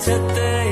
to think